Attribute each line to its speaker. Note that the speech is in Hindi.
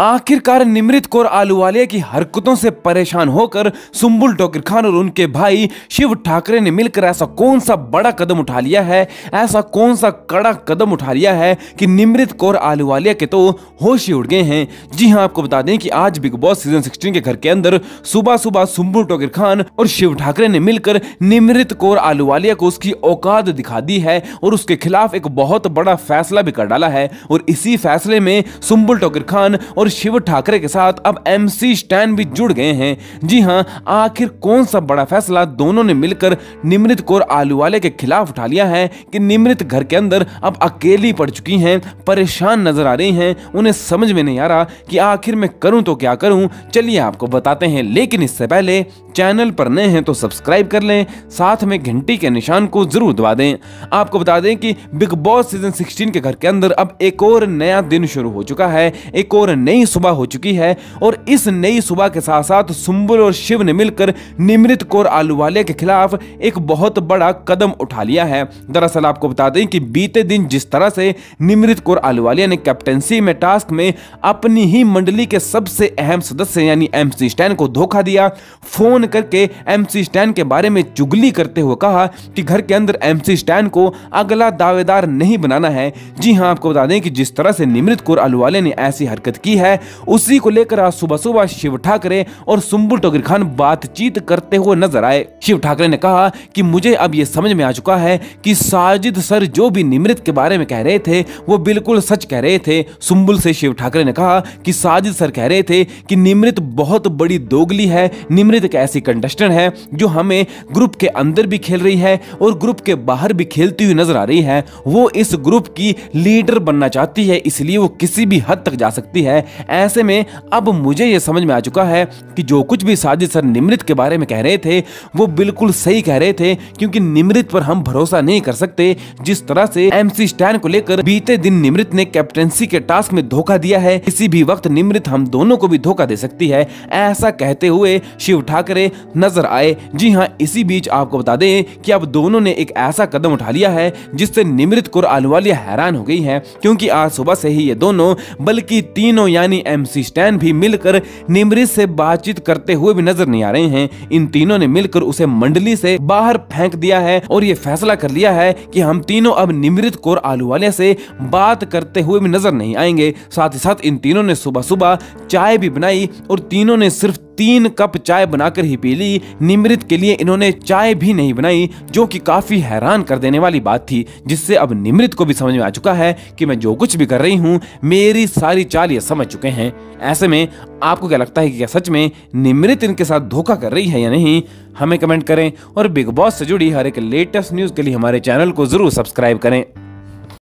Speaker 1: आखिरकार निमृत कौर आलूवालिया की हरकतों से परेशान होकर सुम्बुल टोकर खान और उनके भाई शिव ठाकरे ने मिलकर ऐसा कौन सा बड़ा कदम उठा लिया है, ऐसा कौन सा कड़ा कदम उठा लिया है कि निमृत कौर आलूवालिया के तो होश ही उड़ गए हैं। जी हाँ आपको बता दें कि आज बिग बॉस सीज़न 16 के घर के अंदर सुबह सुबह सुम्बुल टोकर खान और शिव ठाकरे ने मिलकर निमृत कौर आलूवालिया को उसकी औकात दिखा दी है और उसके खिलाफ एक बहुत बड़ा फैसला भी कर डाला है और इसी फैसले में सुम्बुल टोकर खान और शिव ठाकरे के साथ अब एमसी स्टैन भी जुड़ गए हैं। जी हाँ, आखिर कौन सा बड़ा फैसला दोनों ने मिलकर निमृत कौर आलूवाले के खिलाफ उठा लिया है कि निमृत घर के अंदर अब अकेली पड़ चुकी हैं, परेशान नज़र आ रही हैं, उन्हें समझ में नहीं आ रहा कि आखिर मैं करूँ तो क्या करूँ? चलिए आपको बताते हैं, लेकिन इससे पहले चैनल पर नए हैं तो सब्सक्राइब कर लें, साथ में घंटी के निशान को ज़रूर दबा दें। आपको बता दें कि बिग बॉस सीज़न 16 के घर के अंदर अब एक और नया दिन शुरू हो चुका है, एक और नई सुबह हो चुकी है और इस नई सुबह के साथ साथ सुंबुल और शिव ने मिलकर निमृत कौर आलूवालिया के खिलाफ एक बहुत बड़ा कदम उठा लिया है। दरअसल आपको बता दें कि बीते दिन जिस तरह से निमृत कौर आलूवालिया ने कैप्टनसी में टास्क में अपनी ही मंडली के सबसे अहम सदस्य यानी एमसी स्टैन को धोखा दिया, फ़ोन करके एमसी स्टैन के बारे में चुगली करते हुए कहा कि घर के अंदर एमसी स्टैन को अगला दावेदार नहीं बनाना है। जी हाँ आपको बता दें कि जिस तरह से निमृत कौर आलूवालिया ने ऐसी हरकत की है। उसी को लेकर आज सुबह सुबह शिव ठाकरे और सुम्बुल टोगर खान बातचीत करते हुए नज़र आए। शिव ठाकरे ने कहा कि मुझे अब यह समझ में आ चुका है कि साजिद सर जो भी निमृत के बारे में कह रहे थे, वो बिल्कुल सच कह रहे थे। सुम्बुल से शिव ठाकरे ने कहा कि साजिद सर कह रहे थे कि निमृत बहुत बड़ी दोगली है, निमृत एक ऐसी कंटेस्टेंट है जो हमें ग्रुप के अंदर भी खेल रही है और ग्रुप के बाहर भी खेलती हुई नज़र आ रही है। वो इस ग्रुप की लीडर बनना चाहती है, इसलिए वो किसी भी हद तक जा सकती है। ऐसे में अब मुझे यह समझ में आ चुका है कि जो कुछ भी साजिद सर निमृत के बारे में कह रहे थे, वो बिल्कुल सही कह रहे थे, क्योंकि निमृत पर हम भरोसा नहीं कर सकते। जिस तरह से एमसी स्टैन को लेकर बीते दिन निमृत ने कैप्टनसी के टास्क में धोखा दिया है किसी भी वक्त निमृत हम दोनों को भी धोखा दे सकती है, ऐसा कहते हुए शिव ठाकरे नज़र आए। जी हाँ इसी बीच आपको बता दें कि अब दोनों ने एक ऐसा कदम उठा लिया है, जिससे निमृत कौर आलूवालिया हैरान हो गई है, क्योंकि आज सुबह से ही ये दोनों, बल्कि तीनों यानी एमसी स्टैन भी मिलकर निमरिस से बातचीत करते हुए भी नज़र नहीं आ रहे हैं। इन तीनों ने मिलकर उसे मंडली से बाहर फेंक दिया है और ये फैसला कर लिया है कि हम तीनों अब निमृत कौर आलूवालिया से बात करते हुए भी नज़र नहीं आएँगे। साथ ही साथ इन तीनों ने सुबह सुबह चाय भी बनाई और तीनों ने सिर्फ़ तीन कप चाय बनाकर ही पी ली। निमृत के लिए इन्होंने चाय भी नहीं बनाई, जो कि काफ़ी हैरान कर देने वाली बात थी, जिससे अब निमृत को भी समझ में आ चुका है कि मैं जो कुछ भी कर रही हूँ, मेरी सारी चाल ये समझ चुके हैं। ऐसे में आपको क्या लगता है कि क्या सच में निमृत इनके साथ धोखा कर रही है या नहीं? हमें कमेंट करें और बिग बॉस से जुड़ी हर एक लेटेस्ट न्यूज़ के लिए हमारे चैनल को ज़रूर सब्सक्राइब करें।